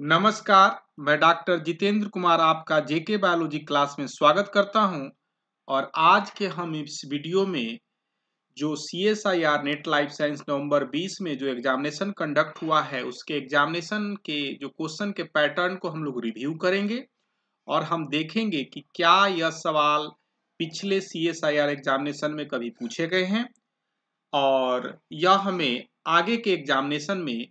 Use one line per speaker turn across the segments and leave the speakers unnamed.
नमस्कार, मैं डॉक्टर जितेंद्र कुमार आपका जेके बायोलॉजी क्लास में स्वागत करता हूँ और आज के हम इस वीडियो में जो C S I R NET life science नवंबर 20 में जो एग्जामिनेशन कंडक्ट हुआ है, उसके एग्जामिनेशन के जो क्वेश्चन के पैटर्न को हम लोग रिव्यू करेंगे और हम देखेंगे कि क्या यह सवाल पिछले C S I R examination में कभी पूछे गए हैं और यह हमें आगे के एग्जामिनेशन में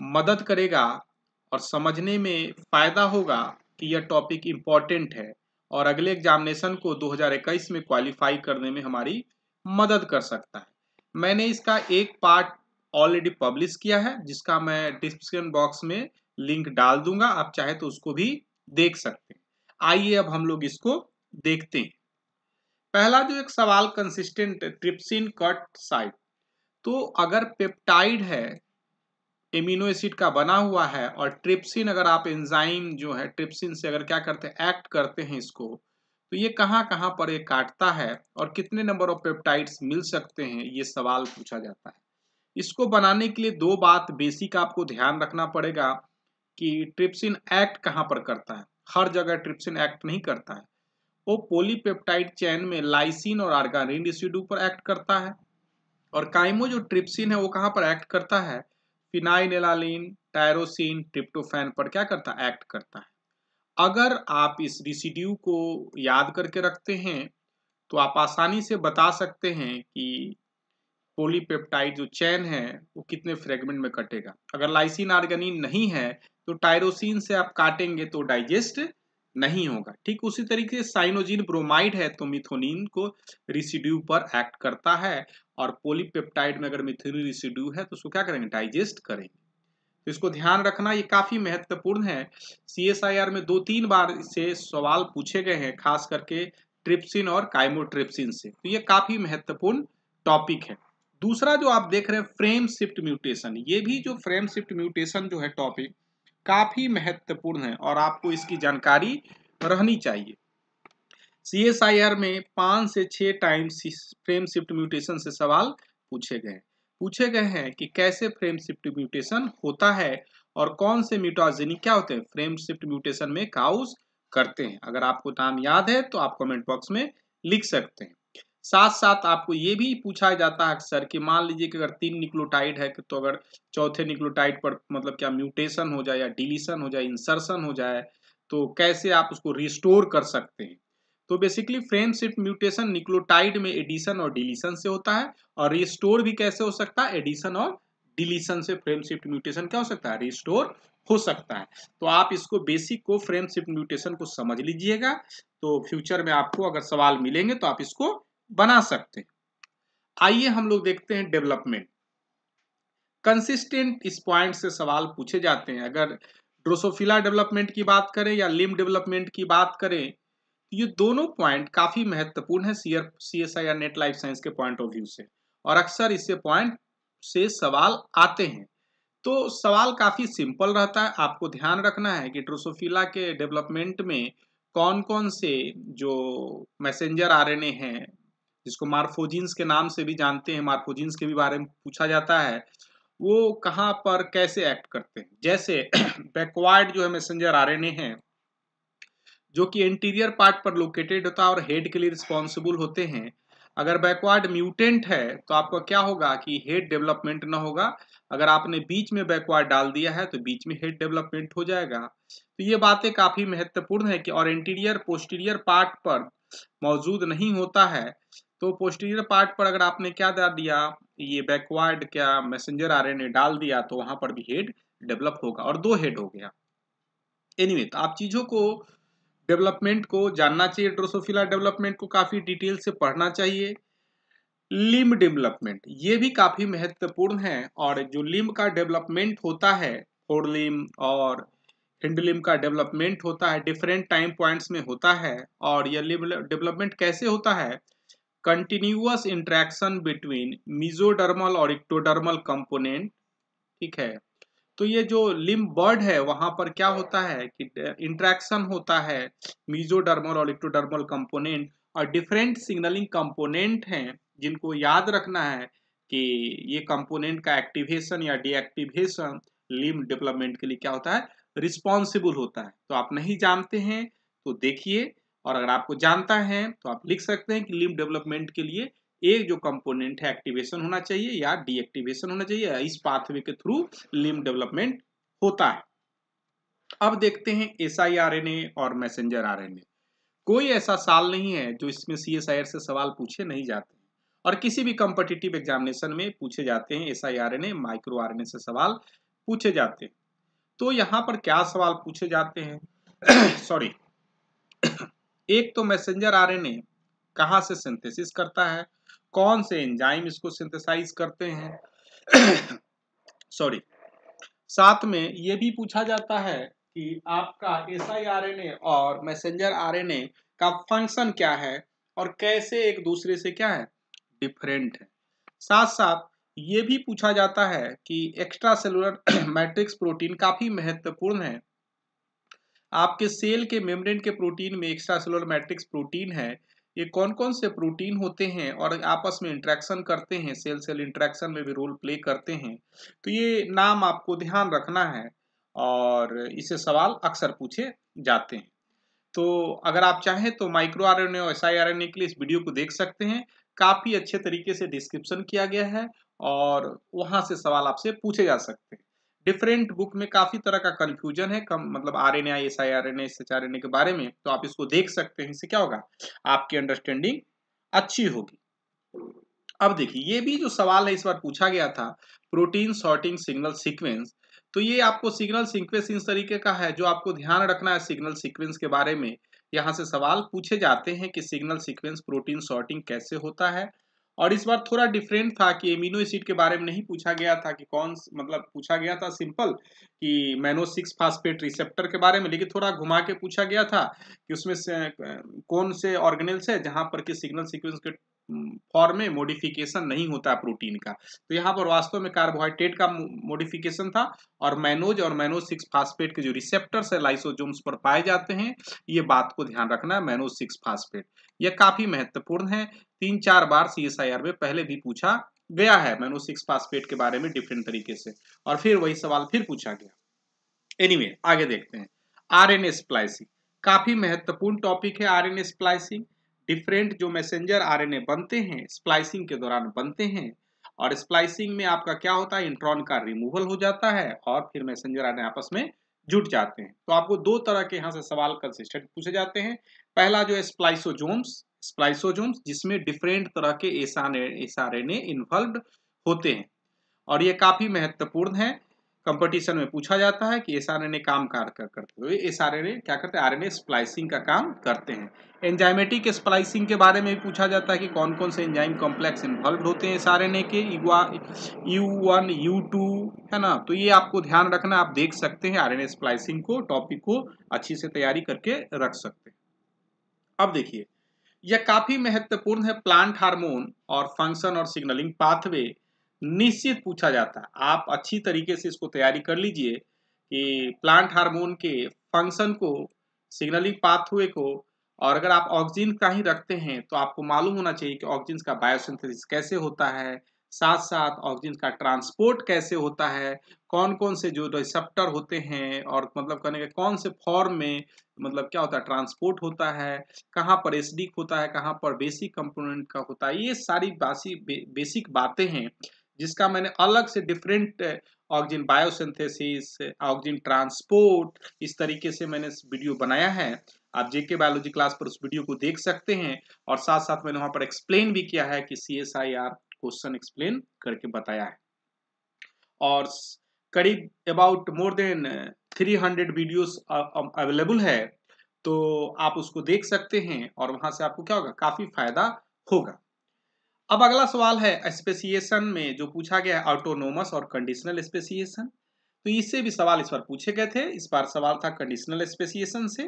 मदद करेगा और समझने में फ़ायदा होगा कि यह टॉपिक इंपॉर्टेंट है और अगले एग्जामिनेशन को 2021 में क्वालिफाई करने में हमारी मदद कर सकता है। मैंने इसका एक पार्ट ऑलरेडी पब्लिश किया है, जिसका मैं डिस्क्रिप्शन बॉक्स में लिंक डाल दूँगा। आप चाहे तो उसको भी देख सकते हैं। आइए अब हम लोग इसको देखते हैं। पहला जो एक सवाल कंसिस्टेंट ट्रिप्सिन कट साइट तो अगर पेप्टाइड है एमिनो एसिड का बना हुआ है और ट्रिप्सिन, अगर आप एंजाइम जो है, ट्रिप्सिन से अगर क्या करते हैं, एक्ट करते हैं इसको तो ये कहाँ कहाँ पर ये काटता है और कितने नंबर ऑफ़ पेप्टाइड्स मिल सकते हैं, ये सवाल पूछा जाता है। इसको बनाने के लिए दो बात बेसिक आपको ध्यान रखना पड़ेगा कि ट्रिप्सिन एक्ट कहाँ पर करता है। हर जगह ट्रिप्सिन एक्ट नहीं करता है। वो पोलीपेप्टाइड चैन में लाइसिन और आर्गानिन रिसिड्यू पर एक्ट करता है और काइमो जो ट्रिप्सिन है वो कहाँ पर एक्ट करता है? फिनाइलेलालिन, टायरोसिन, ट्रिप्टोफैन पर क्या करता है? एक्ट करता है। अगर आप इस रिसिड्यू को याद करके रखते हैं तो आप आसानी से बता सकते हैं कि पोलीपेप्टाइड जो चैन है, वो कितने फ्रेगमेंट में कटेगा। अगर लाइसिन आर्गेनिन नहीं है तो टायरोसिन से आप काटेंगे तो डाइजेस्ट नहीं होगा। ठीक उसी तरीके से साइनोजिन ब्रोमाइड है तो मिथोनिन को रिसिड्यू पर एक्ट करता है और पोलीपेप्टाइड में अगर मिथोनिन रिसिड्यू है तो उसको क्या करेंगे? डाइजेस्ट करेंगे। तो इसको ध्यान रखना, ये काफ़ी महत्वपूर्ण है। सीएसआईआर में दो तीन बार से सवाल पूछे गए हैं, खास करके ट्रिप्सिन और काइमोट्रिप्सिन से। तो ये काफ़ी महत्वपूर्ण टॉपिक है। दूसरा जो आप देख रहे हैं फ्रेम शिफ्ट म्यूटेशन ये भी जो फ्रेम शिफ्ट म्यूटेशन जो है टॉपिक काफ़ी महत्वपूर्ण है और आपको इसकी जानकारी रहनी चाहिए। सी एस आई आर में पाँच से छह टाइम फ्रेम शिफ्ट म्यूटेशन से सवाल पूछे गए पूछे गए हैं कि कैसे फ्रेम शिफ्ट म्यूटेशन होता है और कौन से म्यूटाजेनिक क्या होते हैं? फ्रेम शिफ्ट म्यूटेशन में काउज करते हैं। अगर आपको नाम याद है तो आप कमेंट बॉक्स में लिख सकते हैं। साथ साथ आपको ये भी पूछा जाता है अक्सर कि मान लीजिए कि अगर तीन निक्लोटाइड है तो अगर चौथे निक्लोटाइड पर मतलब क्या म्यूटेशन हो जाए या डिलीशन हो जाए, इंसर्शन हो जाए तो कैसे आप उसको रिस्टोर कर सकते हैं? तो basically frame shift mutation nucleotide में एडिशन और डिलीशन से होता है और रिस्टोर भी कैसे हो सकता है? एडिशन और डिलीशन से फ्रेम शिफ्ट म्यूटेशन क्या हो सकता है? रिस्टोर हो सकता है। तो आप इसको बेसिक को फ्रेम शिफ्ट म्यूटेशन को समझ लीजिएगा। तो फ्यूचर में आपको अगर सवाल मिलेंगे तो आप इसको बना सकते हैं। आइए हम लोग देखते हैं डेवलपमेंट। कंसिस्टेंट इस पॉइंट से सवाल पूछे जाते हैं। अगर ड्रोसोफिला डेवलपमेंट की बात करें या लिम डेवलपमेंट की बात करें, ये दोनों पॉइंट काफ़ी महत्वपूर्ण है C S I NET life science के पॉइंट ऑफ़ व्यू से। और अक्सर इससे पॉइंट से सवाल आते हैं। तो सवाल काफ़ी सिंपल रहता है। आपको ध्यान रखना है कि ड्रोसोफिला के डेवलपमेंट में कौन कौन से जो मैसेंजर आरएनए हैं जिसको मार्फोजिन्स के नाम से भी जानते हैं, मार्फोजिन्स के भी बारे में पूछा जाता है, वो कहाँ पर कैसे एक्ट करते हैं? जैसे बैकवर्ड जो है मैसेंजर आरएनए हैं, जो कि इंटीरियर पार्ट पर लोकेटेड होता है और हेड के लिए रिस्पॉन्सिबल होते हैं। अगर बैकवर्ड म्यूटेंट है तो आपका क्या होगा कि हेड डेवलपमेंट ना होगा। अगर आपने बीच में बैकवर्ड डाल दिया है तो बीच में हेड डेवलपमेंट हो जाएगा। तो ये बातें काफ़ी महत्वपूर्ण है कि और इंटीरियर पोस्टीरियर पार्ट पर मौजूद नहीं होता है। तो पोस्टीरियर पार्ट पर अगर आपने क्या डाल दिया ये बैकवर्ड क्या मैसेंजर आरएनए डाल दिया तो वहाँ पर भी हेड डेवलप होगा और दो हेड हो गया। एनीवे anyway, तो आप चीज़ों को डेवलपमेंट को जानना चाहिए ड्रोसोफिला डेवलपमेंट को काफ़ी डिटेल से पढ़ना चाहिए। लिम डेवलपमेंट ये भी काफ़ी महत्वपूर्ण है और जो लिम का डेवलपमेंट होता है फोरलिम और हिंडलिम का डेवलपमेंट होता है डिफरेंट टाइम पॉइंट्स में होता है और यह लिम डेवलपमेंट कैसे होता है? कंटिन्यूअस इंट्रैक्शन बिटवीन मिजोडर्मल और इक्टोडर्मल कंपोनेंट ठीक है? तो ये जो लिम बर्ड है, वहाँ पर क्या होता है कि इंट्रैक्शन होता है मीजोडर्मल और इक्टोडर्मल कंपोनेंट और डिफरेंट सिग्नलिंग कंपोनेंट हैं, जिनको याद रखना है कि ये कंपोनेंट का एक्टिवेशन या डीएक्टिवेशन लिम डेवलपमेंट के लिए क्या होता है? रिस्पॉन्सिबल होता है। तो आप नहीं जानते हैं तो देखिए और अगर आपको जानता है तो आप लिख सकते हैं कि लिम्ब डेवलपमेंट के लिए एक जो कंपोनेंट है एक्टिवेशन होना चाहिए या डीएक्टिवेशन होना चाहिए इस पाथवे के थ्रू लिम्ब डेवलपमेंट होता है। अब देखते हैं एसआईआरएनए और मैसेंजर आरएनए कोई ऐसा साल नहीं है जो इसमें सी से सवाल पूछे नहीं जाते और किसी भी कॉम्पिटिटिव एग्जामिनेशन में पूछे जाते हैं S I R N A micro R N A से सवाल पूछे जाते हैं। तो यहाँ पर क्या सवाल पूछे जाते हैं? सॉरी एक तो मैसेंजर आर एन कहाँ से सिंथेसिस करता है? कौन से एंजाइम इसको सिंथेसाइज करते हैं? सॉरी साथ में ये भी पूछा जाता है कि आपका एस आई और मैसेंजर आर एन ए का फ़ंक्शन क्या है और कैसे एक दूसरे से क्या है? डिफरेंट है। साथ साथ ये भी पूछा जाता है कि एक्स्ट्रा सेलुलर मैट्रिक्स प्रोटीन काफ़ी महत्वपूर्ण है। आपके सेल के मेम्ब्रेन के प्रोटीन में एक्स्ट्रा सेलुलर मैट्रिक्स प्रोटीन है, ये कौन कौन से प्रोटीन होते हैं और आपस में इंट्रैक्शन करते हैं सेल सेल इंट्रैक्शन में भी रोल प्ले करते हैं तो ये नाम आपको ध्यान रखना है और इसे सवाल अक्सर पूछे जाते हैं। तो अगर आप चाहें तो माइक्रो आर एन और S I R N A के लिए इस वीडियो को देख सकते हैं, काफ़ी अच्छे तरीके से डिस्क्रिप्शन किया गया है और वहाँ से सवाल आपसे पूछे जा सकते हैं। डिफरेंट बुक में काफ़ी तरह का कंफ्यूजन है, कम मतलब R N S I R N S H R N A के बारे में तो आप इसको देख सकते हैं, इससे क्या होगा? आपकी अंडरस्टैंडिंग अच्छी होगी। अब देखिए, ये भी जो सवाल है, इस बार पूछा गया था प्रोटीन सॉर्टिंग सिग्नल सीक्वेंस तो ये आपको सिग्नल सीक्वेंस इस तरीके का है, जो आपको ध्यान रखना है सिग्नल सीक्वेंस के बारे में। यहाँ से सवाल पूछे जाते हैं कि सिग्नल सीक्वेंस प्रोटीन सॉर्टिंग कैसे होता है और इस बार थोड़ा डिफरेंट था कि एमिनो एसिड के बारे में नहीं पूछा गया था कि कौन मतलब पूछा गया था सिंपल कि मैनो सिक्स फास्फेट रिसेप्टर के बारे में, लेकिन थोड़ा घुमा के पूछा गया था कि उसमें से कौन से ऑर्गेनल्स है जहाँ पर कि सिग्नल सिक्वेंस के फॉर्म में मॉडिफिकेशन नहीं होता प्रोटीन का। तो यहाँ पर वास्तव में कार्बोहाइड्रेट का मॉडिफिकेशन था और मैनोज और मैनोज सिक्स फास्फेट के जो रिसेप्टर्स है लाइसोजोम्स पर पाए जाते हैं। ये बात को ध्यान रखना है मैनोज सिक्स फास्फेट। यह काफ़ी महत्वपूर्ण है। तीन चार बार सी में पहले भी पूछा गया है मैनो सिक्स फास्फेट के बारे में डिफरेंट तरीके से और फिर वही सवाल फिर पूछा गया। एनीवे anyway, आगे देखते हैं। आर एन काफ़ी महत्वपूर्ण टॉपिक है आर एन डिफरेंट जो मैसेंजर आरएनए बनते हैं, स्प्लाइसिंग के दौरान बनते हैं, और स्प्लाइसिंग में आपका क्या होता है, इंट्रॉन का रिमूवल हो जाता है, और फिर मैसेंजर आरएनए आपस में जुट जाते हैं। तो आपको दो तरह के यहाँ से सवाल कंसिस्टेंट पूछे जाते हैं। पहला जो है स्प्लाइसोजोम्स स्प्लाइसोजोम्स जिसमें डिफरेंट तरह के एस आर एन इन्वॉल्व होते हैं, और ये काफ़ी महत्वपूर्ण है। कंपटीशन में पूछा जाता है कि एस आर एन ए काम कार, कर, करते हुए एस आर एन ए क्या करते हैं? आर एन ए स्प्लाइसिंग का काम करते हैं। एंजाइमेटिक स्प्लाइसिंग के बारे में भी पूछा जाता है कि कौन कौन से एंजाइम कॉम्प्लेक्स इन्वॉल्व होते हैं एस आर एन ए के यू वन यू टू है ना? तो ये आपको ध्यान रखना, आप देख सकते हैं आर एन ए स्प्लाइसिंग को टॉपिक को अच्छी से तैयारी करके रख सकते हैं। अब देखिए, यह काफ़ी महत्वपूर्ण है प्लांट हार्मोन और फ़ंक्शन और सिग्नलिंग पाथवे निश्चित पूछा जाता है। आप अच्छी तरीके से इसको तैयारी कर लीजिए कि प्लांट हार्मोन के फ़ंक्शन को सिग्नलिंग पाथवे को और अगर आप ऑक्सीजन का ही रखते हैं तो आपको मालूम होना चाहिए कि ऑक्सीजन का बायोसिंथेसिस कैसे होता है। साथ साथ ऑक्सीजन का ट्रांसपोर्ट कैसे होता है। कौन कौन से जो रिसेप्टर होते हैं और मतलब कहने के कौन से फॉर्म में मतलब क्या होता है ट्रांसपोर्ट होता है कहाँ पर एसडिक होता है कहाँ पर बेसिक कंपोनेंट का होता है ये सारी बासी बे, बेसिक बातें हैं। जिसका मैंने अलग से different oxygen biosynthesis oxygen transport इस तरीके से मैंने वीडियो बनाया है। आप जेके बायोलॉजी क्लास पर उस वीडियो को देख सकते हैं और साथ साथ मैंने वहाँ पर एक्सप्लेन भी किया है कि C S I R question explain करके बताया है। और करीब about more than 300 videos available है। तो आप उसको देख सकते हैं और वहाँ से आपको क्या होगा? काफ़ी फ़ायदा होगा। अब अगला सवाल है स्पेसिएशन में जो पूछा गया है ऑटोनोमस और कंडीशनल स्पेसिएशन तो इससे भी सवाल इस बार पूछे गए थे। इस बार सवाल था कंडीशनल स्पेसिएशन से।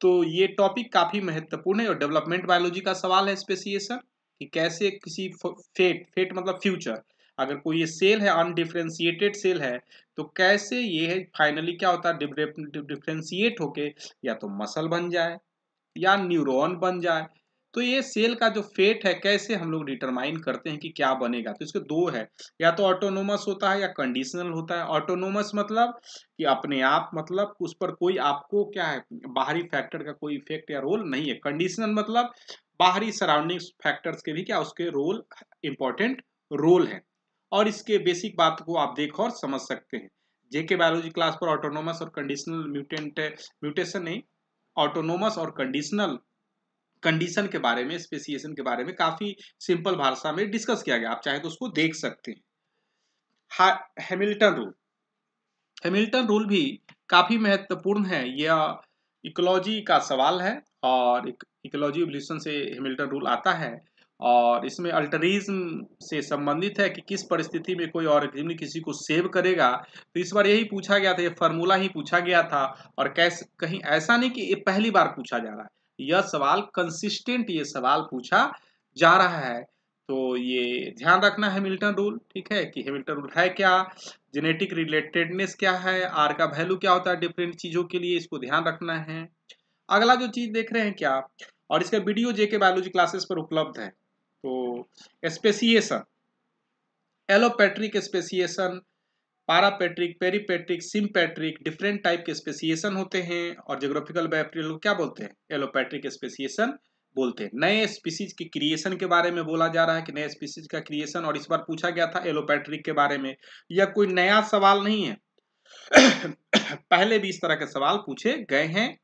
तो ये टॉपिक काफ़ी महत्वपूर्ण है और डेवलपमेंट बायोलॉजी का सवाल है स्पेसिएशन कि कैसे किसी फेट फेट मतलब फ्यूचर अगर कोई ये सेल है अनडिफ्रेंशिएटेड सेल है तो कैसे ये है फाइनली क्या होता है डिफ्रेंशिएट होके या तो मसल बन जाए या न्यूरॉन बन जाए। तो ये सेल का जो फेट है, कैसे हम लोग डिटरमाइन करते हैं कि क्या बनेगा? तो इसके दो है। या तो ऑटोनोमस होता है या कंडीशनल होता है। ऑटोनोमस मतलब कि अपने आप मतलब उस पर कोई आपको क्या है, बाहरी फैक्टर का कोई इफ़ेक्ट या रोल नहीं है। कंडीशनल मतलब बाहरी सराउंडिंग फैक्टर्स के भी क्या, उसके रोल इंपॉर्टेंट रोल है। और इसके बेसिक बात को आप देख और समझ सकते हैं। जेके बायोलॉजी क्लास पर ऑटोनोमस और कंडीशनल म्यूटेंट म्यूटेशन नहीं ऑटोनोमस और कंडीशनल कंडीशन के बारे में स्पेसिएशन के बारे में काफ़ी सिंपल भाषा में डिस्कस किया गया। आप चाहे तो उसको देख सकते हैं। हैमिल्टन रूल हैमिल्टन रूल भी काफ़ी महत्वपूर्ण है। यह इकोलॉजी का सवाल है और इकोलॉजी एवोल्यूशन से हैमिल्टन रूल आता है और इसमें अल्टरिज्म से संबंधित है कि किस परिस्थिति में कोई ऑर्गेनिज्म किसी को सेव करेगा। तो इस बार यही पूछा गया था ये फार्मूला ही पूछा गया था और कैसे, कहीं ऐसा नहीं कि ये पहली बार पूछा जा रहा है। यह सवाल कंसिस्टेंट ये सवाल पूछा जा रहा है। तो ये ध्यान रखना है मिल्टन रूल ठीक है कि हेमिल्टन रूल है क्या? जेनेटिक रिलेटेडनेस क्या है? आर का वैल्यू क्या होता है? डिफरेंट चीज़ों के लिए इसको ध्यान रखना है। अगला जो चीज़ देख रहे हैं क्या? और इसका वीडियो जेके बायोलॉजी क्लासेस पर उपलब्ध है। तो speciation allopatric speciation parapatric, peripatric sympatric different type के स्पेसिएशन होते हैं और जोग्राफिकल बैक्टीरियल क्या बोलते हैं? एलोपैट्रिक स्पेसिएशन बोलते हैं। नए स्पीसीज के क्रिएशन के बारे में बोला जा रहा है कि नए स्पीसीज का क्रिएशन और इस बार पूछा गया था एलोपैट्रिक के बारे में। यह कोई नया सवाल नहीं है। पहले भी इस तरह के सवाल पूछे गए हैं।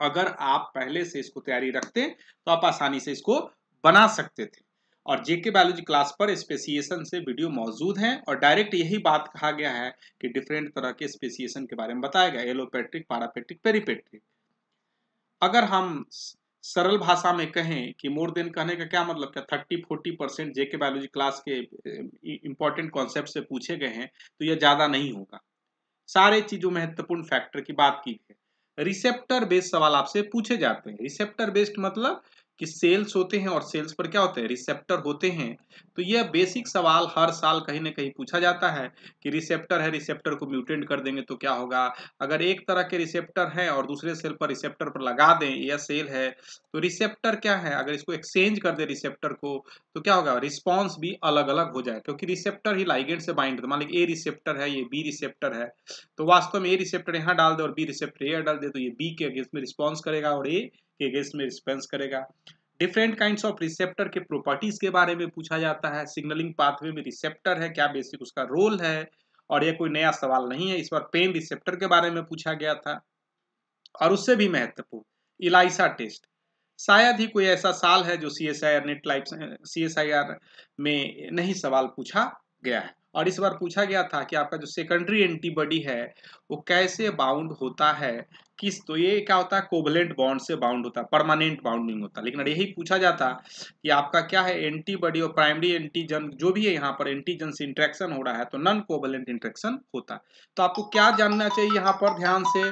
अगर आप पहले से इसको तैयारी रखते तो आप आसानी से इसको बना सकते थे। और जेके बायोलॉजी क्लास पर स्पेसिएशन से वीडियो मौजूद हैं और डायरेक्ट यही बात कहा गया है कि डिफरेंट तरह के स्पेसिएशन के बारे में बताया गया एलोपैट्रिक पारापेट्रिक पेरीपेट्रिक अगर हम सरल भाषा में कहें कि मोर देन कहने का क्या मतलब? क्या thirty forty percent JK biology class के इंपॉर्टेंट कॉन्सेप्ट से पूछे गए हैं तो यह ज़्यादा नहीं होगा। सारे चीज़ों महत्वपूर्ण फैक्टर की बात की है। रिसेप्टर बेस्ड सवाल आपसे पूछे जाते हैं। रिसेप्टर बेस्ड मतलब कि सेल्स होते हैं और सेल्स पर क्या होते हैं? रिसेप्टर होते हैं। तो यह बेसिक सवाल हर साल कहीं ना कहीं पूछा जाता है कि रिसेप्टर है, रिसेप्टर को म्यूटेंट कर देंगे तो क्या होगा? अगर एक तरह के रिसेप्टर है और दूसरे सेल पर रिसेप्टर पर लगा दें, यह सेल है तो रिसेप्टर क्या है? अगर इसको एक्सचेंज कर दे रिसेप्टर को तो क्या होगा? रिस्पॉन्स भी अलग अलग हो जाए, क्योंकि रिसेप्टर ही लाइगेंट से बाइंड मान लीजिए ए रिसेप्टर है, ये बी रिसेप्टर है तो वास्तव में ए रिसेप्टर यहाँ डाल दे और बी रिसेप्टर यहाँ डाल दे तो ये बी के अगेंस्ट में रिस्पॉन्स करेगा और ए के अगेंस्ट में रिस्पॉन्स करेगा। डिफरेंट काइंड्स ऑफ़ रिसेप्टर के प्रॉपर्टीज़ के बारे में पूछा जाता है। सिग्नलिंग पाथवे में रिसेप्टर है, क्या बेसिक उसका रोल है? और यह कोई नया सवाल नहीं है। इस बार पेन रिसेप्टर के बारे में पूछा गया था। और उससे भी महत्वपूर्ण इलाइसा टेस्ट शायद ही कोई ऐसा साल है जो C S I R NET life C S I R में नहीं सवाल पूछा गया है। और इस बार पूछा गया था कि आपका जो सेकेंडरी एंटीबॉडी है, वो कैसे बाउंड होता है? किस तो ये क्या होता है? कोवलेंट बॉन्ड से बाउंड होता है परमानेंट बाउंडिंग होता है। लेकिन यही पूछा जाता कि आपका क्या है एंटीबॉडी और प्राइमरी एंटीजन जो भी है यहाँ पर एंटीजन से इंट्रेक्शन हो रहा है तो नॉन कोवलेंट इंट्रेक्शन होता है। तो आपको क्या जानना चाहिए यहाँ पर ध्यान से?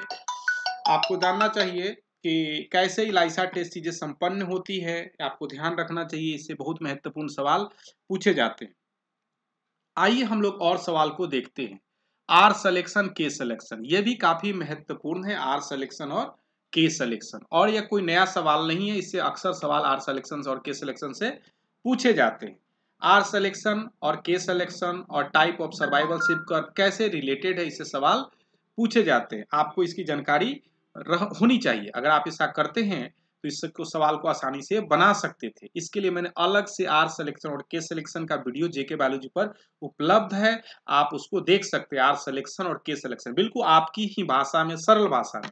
आपको जानना चाहिए कि कैसे इलाइसा टेस्ट चीज़ें संपन्न होती है? आपको ध्यान रखना चाहिए, इससे बहुत महत्वपूर्ण सवाल पूछे जाते हैं। आइए हम लोग और सवाल को देखते हैं। आर सिलेक्शन के सिलेक्शन ये भी काफ़ी महत्वपूर्ण है आर सिलेक्शन और के सिलेक्शन और यह कोई नया सवाल नहीं है, इससे अक्सर सवाल आर सिलेक्शन और के सिलेक्शन से पूछे जाते हैं। आर सिलेक्शन और के सिलेक्शन और टाइप ऑफ़ सर्वाइवल शिप कर कैसे रिलेटेड है, इससे सवाल पूछे जाते हैं। आपको इसकी जानकारी होनी चाहिए। अगर आप ऐसा करते हैं तो इसको सवाल को आसानी से बना सकते थे। इसके लिए मैंने अलग से आर सिलेक्शन और के सिलेक्शन का वीडियो जेके बायोलॉजी पर उपलब्ध है। आप उसको देख सकते हैं आर सिलेक्शन और के सिलेक्शन बिल्कुल आपकी ही भाषा में, सरल भाषा में।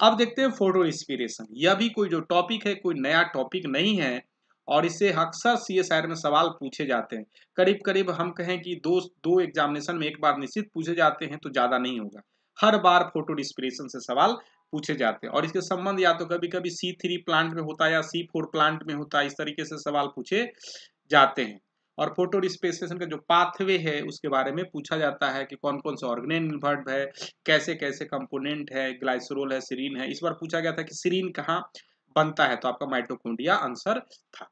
अब देखते हैं फ़ोटो इंस्पिरेशन यह भी कोई जो टॉपिक है, कोई नया टॉपिक नहीं है और इसे अक्सर सी एस में सवाल पूछे जाते हैं। करीब करीब हम कहें कि दो दो एग्जामिनेशन में एक बार निश्चित पूछे जाते हैं तो ज़्यादा नहीं होगा। हर बार फ़ोटो डिस्पिरेशन से सवाल पूछे जाते हैं। और इसके संबंध या तो कभी कभी सी थ्री प्लांट में होता है या सी फोर प्लांट में होता है इस तरीके से सवाल पूछे जाते हैं। और फ़ोटो का जो पाथवे है उसके बारे में पूछा जाता है कि कौन कौन से ऑर्गेन इन्वर्ट है कैसे कैसे कंपोनेंट है ग्लाइसरोल है सीरीन है। इस बार पूछा गया था कि सीरीन कहाँ बनता है तो आपका माइटोकोन्डिया आंसर था।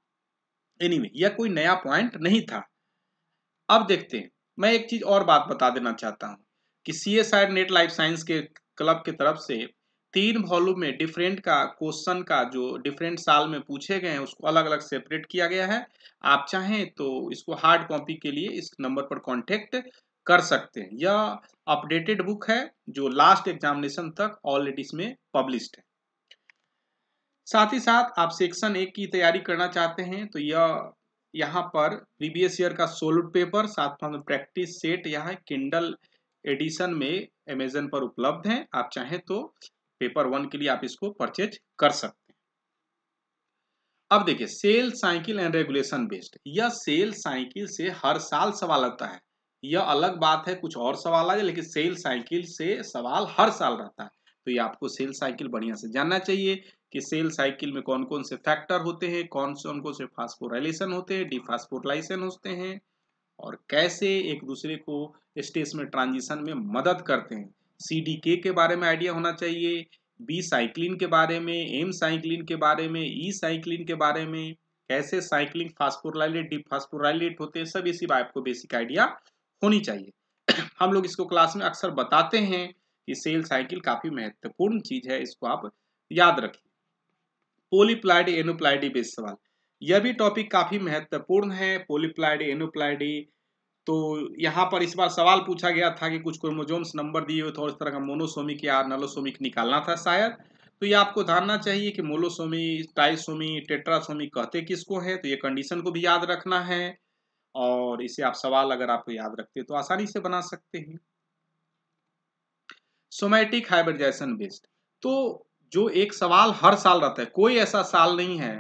एनीवे anyway, यह कोई नया पॉइंट नहीं था। अब देखते हैं। मैं एक चीज़ और बात बता देना चाहता हूँ कि C S I NET life science के क्लब की तरफ़ से तीन वॉल्यूम में डिफरेंट का क्वेश्चन का जो डिफरेंट साल में पूछे गए हैं, उसको अलग अलग सेपरेट किया गया है। आप चाहें तो इसको हार्ड कॉपी के लिए इस नंबर पर कांटेक्ट कर सकते हैं। यह अपडेटेड बुक है, जो लास्ट एग्जामिनेशन तक ऑलरेडी इसमें पब्लिश्ड है। साथ ही साथ आप सेक्शन एक की तैयारी करना चाहते हैं तो यह यहाँ पर प्रीवियस ईयर का सोल्ड पेपर साथ में प्रैक्टिस सेट यहाँ किंडल एडिशन में अमेजन पर उपलब्ध है। आप चाहें तो पेपर वन के लिए आप इसको परचेज कर सकते हैं। अब देखिए, cell cycle and regulation based. यह सेल साइकिल से हर साल सवाल आता है। यह अलग बात है, कुछ और सवाल आ जाए लेकिन सेल साइकिल से सवाल हर साल रहता है। तो ये आपको सेल साइकिल बढ़िया से जानना चाहिए कि सेल साइकिल में कौन कौन से फैक्टर होते हैं कौन से उनको से फास्फोराइलेशन होते हैं, डिफास्फोराइलेशन होते हैं, और कैसे एक दूसरे को स्टेज में, ट्रांजिशन में मदद करते हैं। सी डी के के बारे में आइडिया होना चाहिए बी साइक्लिन के बारे में एम साइक्लिन के बारे में ई e साइक्लिन के बारे में, कैसे साइक्लिंग फास्फोराइलेट डिफास्फोराइलेट होते हैं, सब इसी आपको बेसिक आइडिया होनी चाहिए। हम लोग इसको क्लास में अक्सर बताते हैं कि सेल साइकिल काफ़ी महत्वपूर्ण चीज़ है, इसको आप याद रखिए पोलीप्लाइडी एनोप्लाइडी बेस्ड सवाल। यह भी टॉपिक काफ़ी महत्वपूर्ण है पोलीप्लाइडी एनोप्लाइडी तो यहाँ पर इस बार सवाल पूछा गया था कि कुछ क्रोमोजोम्स नंबर दिए हुए थे और इस तरह का मोनोसोमिक या नलोसोमिक निकालना था शायद। तो ये आपको जानना चाहिए कि मोलोसोमी टाइसोमी टेट्रासोमी कहते किसको है? तो ये कंडीशन को भी याद रखना है और इसे आप सवाल अगर आपको याद रखते तो आसानी से बना सकते हैं। सोमैटिक हाइब्रिडाइजेशन बेस्ड तो जो एक सवाल हर साल रहता है, कोई ऐसा साल नहीं है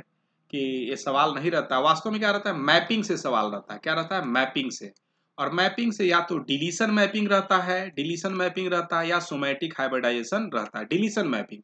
कि ये सवाल नहीं रहता। वास्तव में क्या रहता है? मैपिंग से सवाल रहता है। क्या रहता है? मैपिंग से। और मैपिंग से या तो डिलीशन मैपिंग रहता है, डिलीशन मैपिंग रहता है या सोमैटिक हाइब्रिडाइजेशन रहता है, डिलीशन मैपिंग।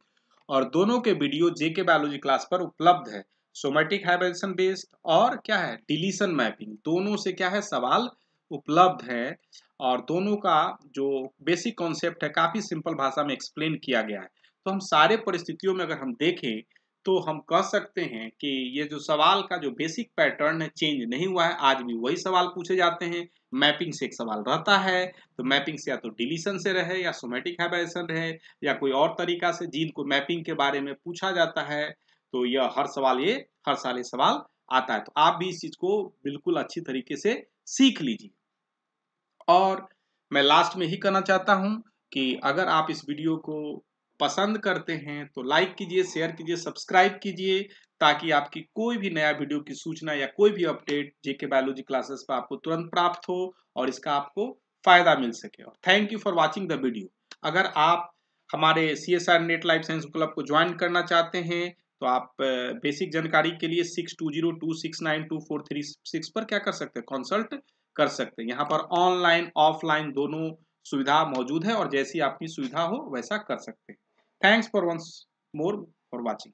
और दोनों के वीडियो जेके बायोलॉजी क्लास पर उपलब्ध है, सोमैटिक हाइब्रिडाइजेशन बेस्ड और क्या है, डिलीशन मैपिंग। दोनों से क्या है, सवाल उपलब्ध है और दोनों का जो बेसिक कॉन्सेप्ट है, काफ़ी सिंपल भाषा में एक्सप्लेन किया गया है। तो हम सारे परिस्थितियों में अगर हम देखें तो हम कह सकते हैं कि ये जो सवाल का जो बेसिक पैटर्न है चेंज नहीं हुआ है, आज भी वही सवाल पूछे जाते हैं। मैपिंग से एक सवाल रहता है तो मैपिंग से या तो डिलीशन से रहे या सोमेटिक हाइब्रेशन रहे या कोई और तरीका से जीन को मैपिंग के बारे में पूछा जाता है तो यह हर सवाल ये, हर साल ये सवाल आता है। तो आप भी इस चीज़ को बिल्कुल अच्छी तरीके से सीख लीजिए। और मैं लास्ट में ही कहना चाहता हूँ कि अगर आप इस वीडियो को पसंद करते हैं तो लाइक कीजिए शेयर कीजिए सब्सक्राइब कीजिए, ताकि आपकी कोई भी नया वीडियो की सूचना या कोई भी अपडेट जेके बायोलॉजी क्लासेस पर आपको तुरंत प्राप्त हो और इसका आपको फ़ायदा मिल सके। और thank you for watching the video अगर आप हमारे C S R NET life science club को ज्वाइन करना चाहते हैं तो आप बेसिक जानकारी के लिए six two zero two six nine two four three six पर क्या कर सकते हैं? कंसल्ट कर सकते हैं। यहाँ पर ऑनलाइन ऑफलाइन दोनों सुविधा मौजूद है और जैसी आपकी सुविधा हो, वैसा कर सकते हैं। Thanks for once more for watching.